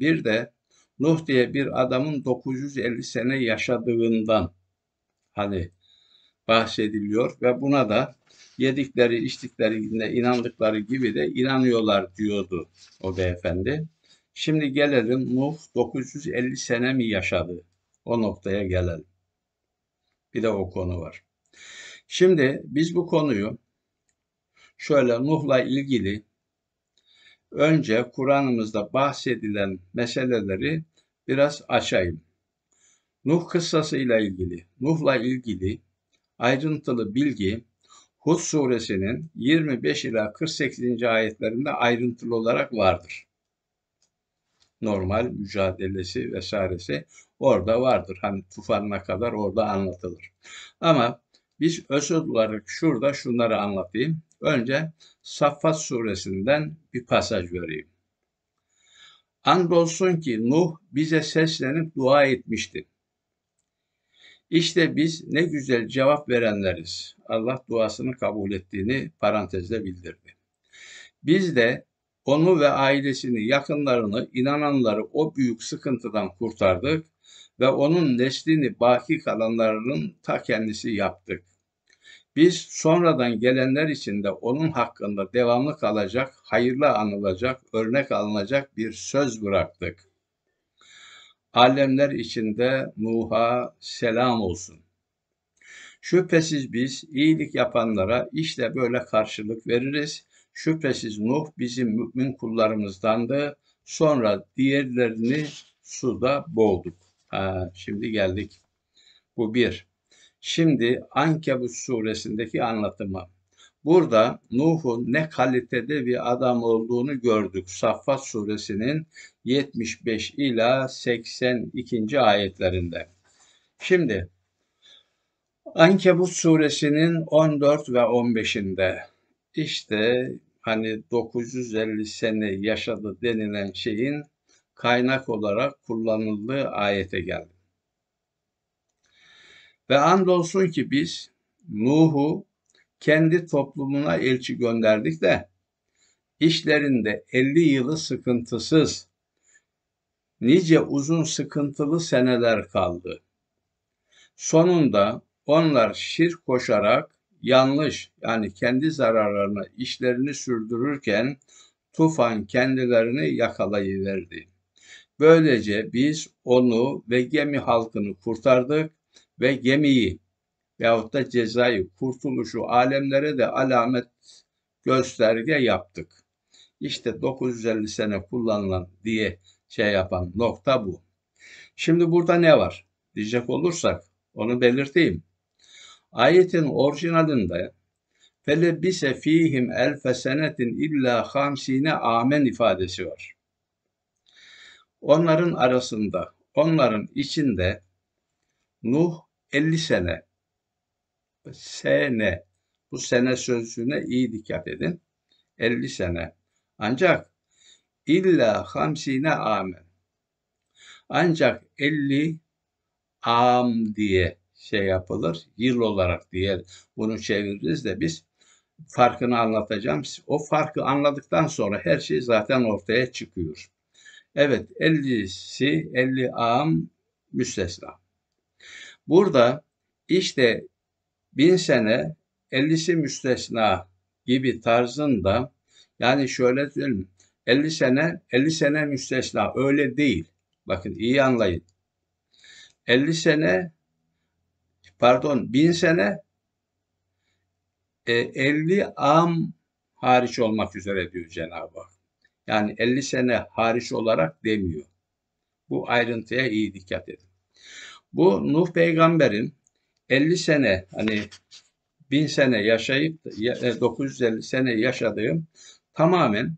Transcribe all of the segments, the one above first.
bir de Nuh diye bir adamın 950 sene yaşadığından hani bahsediliyor ve buna da yedikleri içtiklerine inandıkları gibi de inanıyorlar diyordu o beyefendi. Şimdi gelelim Nuh 950 sene mi yaşadı? O noktaya gelelim. Bir de o konu var. Şimdi biz bu konuyu şöyle Nuh'la ilgili önce Kur'an'ımızda bahsedilen meseleleri biraz açayım. Nuh kıssasıyla ilgili, Nuh'la ilgili ayrıntılı bilgi Hud suresinin 25 ila 48. ayetlerinde ayrıntılı olarak vardır. Normal mücadelesi vesairesi orada vardır. Hani tufanına kadar orada anlatılır. Ama biz özel olarak şurada şunları anlatayım. Önce Saffat suresinden bir pasaj vereyim. Andolsun ki Nuh bize seslenip dua etmişti. İşte biz ne güzel cevap verenleriz. Allah duasını kabul ettiğini parantezde bildirdi. Biz de onu ve ailesini, yakınlarını, inananları o büyük sıkıntıdan kurtardık ve onun neslini baki kalanlarının ta kendisi yaptık. Biz sonradan gelenler için de onun hakkında devamlı kalacak, hayırlı anılacak, örnek alınacak bir söz bıraktık. Alemler içinde Nuh'a selam olsun. Şüphesiz biz iyilik yapanlara işte böyle karşılık veririz. Şüphesiz Nuh bizim mümin kullarımızdandı. Sonra diğerlerini suda boğduk. Ha, şimdi geldik. Bu bir. Şimdi Ankebut suresindeki anlatıma. Burada Nuh'un ne kalitede bir adam olduğunu gördük. Saffat suresinin 75 ila 82. ayetlerinde. Şimdi Ankebut suresinin 14 ve 15'inde işte hani 950 sene yaşadı denilen şeyin kaynak olarak kullanıldığı ayete geldi. Ve andolsun ki biz Nuh'u kendi toplumuna elçi gönderdik de işlerinde 50 yılı sıkıntısız nice uzun sıkıntılı seneler kaldı. Sonunda onlar şirk koşarak yanlış yani kendi zararlarına işlerini sürdürürken tufan kendilerini yakalayıverdi. Böylece biz onu ve gemi halkını kurtardık ve gemiyi veyahut da cezayı, kurtuluşu alemlere de alamet gösterge yaptık. İşte 950 sene kullanılan diye şey yapan nokta bu. Şimdi burada ne var? Diyecek olursak onu belirteyim. Ayetin orijinalinde felebise fihim elfe senetin illa hamsine amen ifadesi var. Onların arasında, onların içinde Nuh 50 sene, sene, bu sene sözcüğüne iyi dikkat edin. 50 sene. Ancak illa hamsine amen. Ancak 50 am diye şey yapılır. Yıl olarak diye bunu çeviririz de biz farkını anlatacağım. O farkı anladıktan sonra her şey zaten ortaya çıkıyor. Evet 50'si 50 am müstesna. Burada işte bin sene 50'si müstesna gibi tarzında yani şöyle diyelim 50 sene 50 sene müstesna öyle değil. Bakın iyi anlayın. 50 sene pardon bin sene e, 50 am hariç olmak üzere diyor Cenab-ı Hak. Yani 50 sene hariç olarak demiyor. Bu ayrıntıya iyi dikkat edin. Bu Nuh peygamberin 50 sene hani 1000 sene yaşayıp 950 e, sene yaşadığım tamamen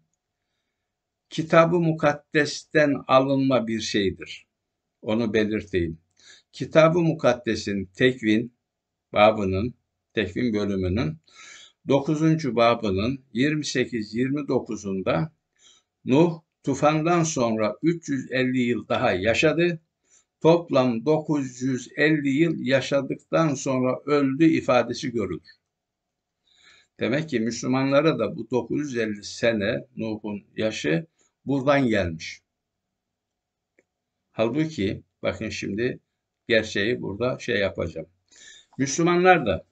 kitabı mukaddesten alınma bir şeydir. Onu belirteyim. Kitabı mukaddesin tekvin babının, tekvin bölümünün 9. babının 28-29'unda Nuh tufandan sonra 350 yıl daha yaşadı. Toplam 950 yıl yaşadıktan sonra öldü ifadesi görülür. Demek ki Müslümanlara da bu 950 sene Nuh'un yaşı buradan gelmiş. Halbuki bakın şimdi gerçeği burada şey yapacağım. Müslümanlar da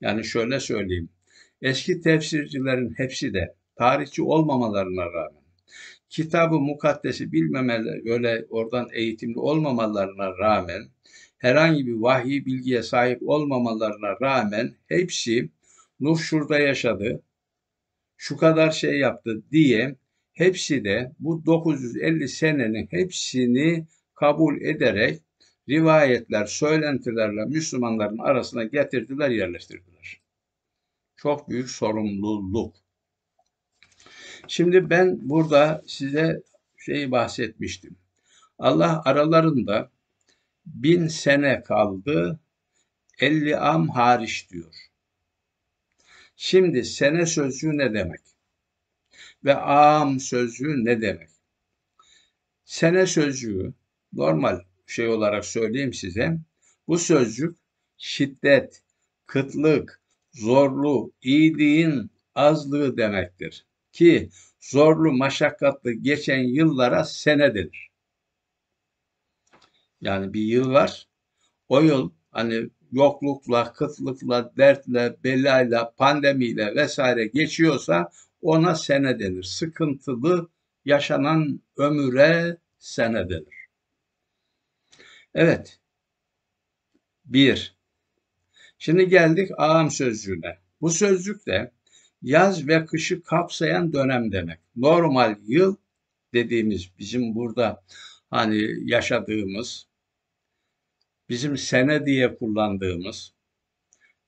yani şöyle söyleyeyim. Eski tefsircilerin hepsi de tarihçi olmamalarına rağmen kitabı mukaddesi bilmemeleri, öyle oradan eğitimli olmamalarına rağmen herhangi bir vahiy bilgiye sahip olmamalarına rağmen hepsi Nuh şurada yaşadı, şu kadar şey yaptı diye hepsi de bu 950 senenin hepsini kabul ederek rivayetler, söylentilerle Müslümanların arasına getirdiler, yerleştirdiler. Çok büyük sorumluluk. Şimdi ben burada size şeyi bahsetmiştim. Allah aralarında bin sene kaldı, elli am hariç diyor. Şimdi sene sözcüğü ne demek? Ve am sözcüğü ne demek? Sene sözcüğü normal şey olarak söyleyeyim size. Bu sözcük şiddet, kıtlık, zorlu, iyiliğin azlığı demektir. Ki zorlu, maşakkatlı geçen yıllara sene denir. Yani bir yıl var. O yıl hani yoklukla, kıtlıkla, dertle, belayla, pandemiyle vesaire geçiyorsa ona sene denir. Sıkıntılı yaşanan ömüre sene denir. Evet. Bir. Şimdi geldik ağam sözcüğüne. Bu sözcük de yaz ve kışı kapsayan dönem demek. Normal yıl dediğimiz bizim burada hani yaşadığımız bizim sene diye kullandığımız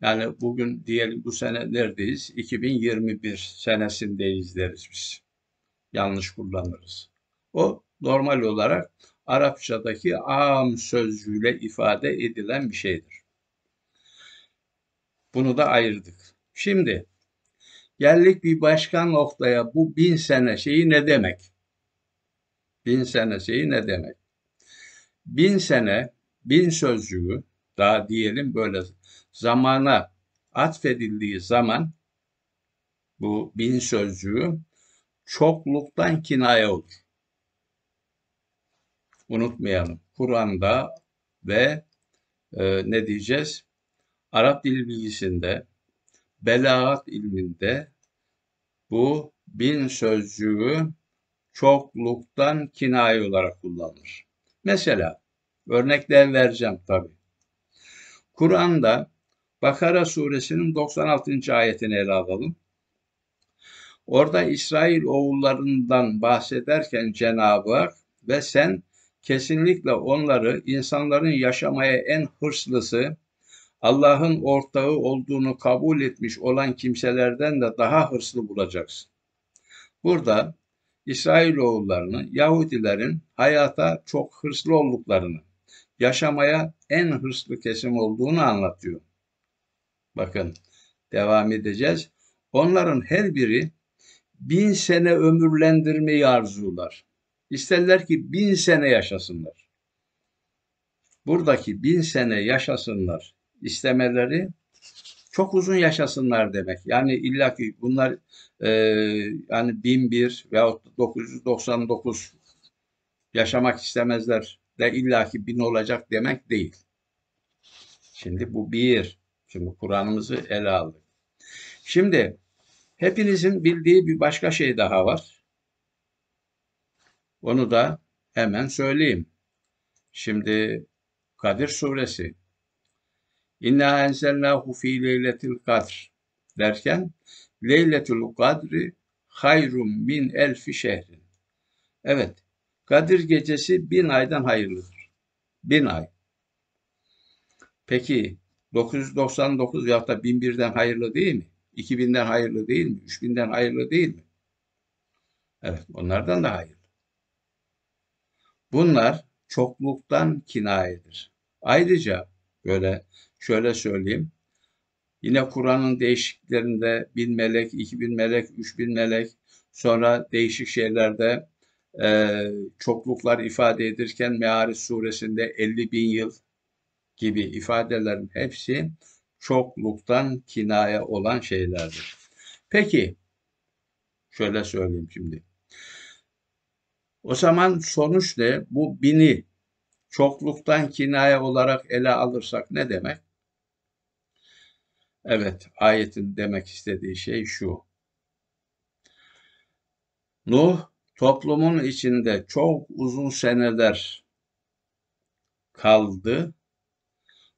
yani bugün diyelim bu sene neredeyiz? 2021 senesindeyiz deriz biz. Yanlış kullanırız. O normal olarak Arapçadaki am sözcüğüyle ifade edilen bir şeydir. Bunu da ayırdık. Şimdi geldik bir başka noktaya. Bu bin sene şeyi ne demek? Bin sene şeyi ne demek? Bin sene, bin sözcüğü daha diyelim böyle zamana atfedildiği zaman bu bin sözcüğü çokluktan kinaye olur unutmayalım. Kur'an'da ve e, ne diyeceğiz? Arap dil bilgisinde, belagat ilminde bu bin sözcüğü çokluktan kinaye olarak kullanılır. Mesela örnekler vereceğim tabi. Kur'an'da Bakara suresinin 96. ayetini ele alalım. Orada İsrail oğullarından bahsederken Cenab-ı Hak ve sen kesinlikle onları insanların yaşamaya en hırslısı, Allah'ın ortağı olduğunu kabul etmiş olan kimselerden de daha hırslı bulacaksın. Burada İsrailoğullarını, Yahudilerin hayata çok hırslı olduklarını, yaşamaya en hırslı kesim olduğunu anlatıyor. Bakın devam edeceğiz. Onların her biri bin sene ömürlendirmeyi arzular. İsterler ki bin sene yaşasınlar. Buradaki bin sene yaşasınlar istemeleri çok uzun yaşasınlar demek. Yani illaki bunlar e, yani 1001 veyahut 999 yaşamak istemezler de illaki bin olacak demek değil. Şimdi bu bir. Şimdi Kur'an'ımızı ele aldık. Şimdi hepinizin bildiği bir başka şey daha var. Onu da hemen söyleyeyim. Şimdi Kadir suresi İnna enzelnahu fi leyletil kadr derken leyletul kadri hayrun min elfi şehrin. Evet, Kadir gecesi bin aydan hayırlıdır. Bin ay. Peki 999 ya da 1001'den hayırlı değil mi? 2000'den hayırlı değil mi? 3000'den hayırlı değil mi? Evet, onlardan da hayırlı. Bunlar çokluktan kinayedir. Ayrıca böyle şöyle söyleyeyim. Yine Kur'an'ın değişiklerinde bin melek, iki bin melek, üç bin melek, sonra değişik şeylerde e, çokluklar ifade edilirken Meariz suresinde 50 bin yıl gibi ifadelerin hepsi çokluktan kinaya olan şeylerdir. Peki, şöyle söyleyeyim şimdi. O zaman sonuç ne? Bu bini çokluktan kinaye olarak ele alırsak ne demek? Evet, ayetin demek istediği şey şu. Nuh toplumun içinde çok uzun seneler kaldı.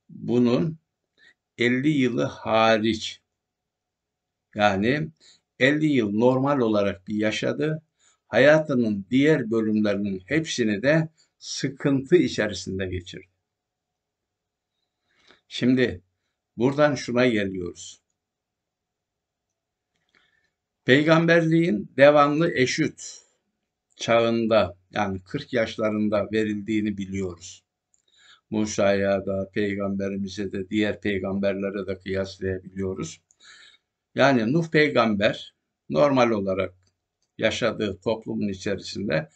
Bunun 50 yılı hariç. Yani 50 yıl normal olarak bir yaşadı. Hayatının diğer bölümlerinin hepsini de sıkıntı içerisinde geçirdi. Şimdi buradan şuna geliyoruz. Peygamberliğin devamlı eşit çağında yani 40 yaşlarında verildiğini biliyoruz. Musa'ya da peygamberimize de diğer peygamberlere de kıyaslayabiliyoruz. Yani Nuh peygamber normal olarak yaşadığı toplumun içerisinde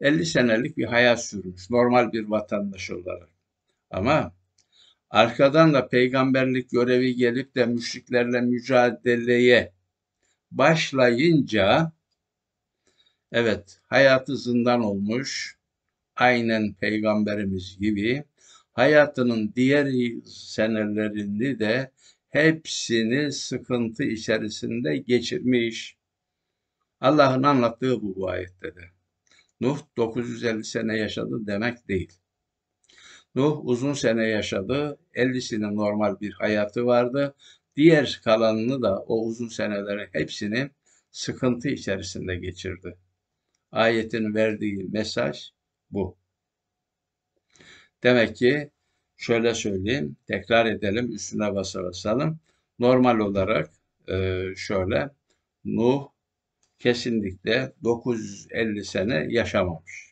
50 senelik bir hayat sürmüş. Normal bir vatandaş olarak. Ama arkadan da peygamberlik görevi gelip de müşriklerle mücadeleye başlayınca evet hayatı zindan olmuş. Aynen peygamberimiz gibi hayatının diğer senelerini de hepsini sıkıntı içerisinde geçirmiş. Allah'ın anlattığı bu, ayette de. Nuh 950 sene yaşadı demek değil. Nuh uzun sene yaşadı. 50'sinin normal bir hayatı vardı. Diğer kalanını da o uzun senelerin hepsini sıkıntı içerisinde geçirdi. Ayetin verdiği mesaj bu. Demek ki şöyle söyleyeyim, tekrar edelim, üstüne basa basalım. Normal olarak e, şöyle, Nuh kesinlikle 950 sene yaşamamış.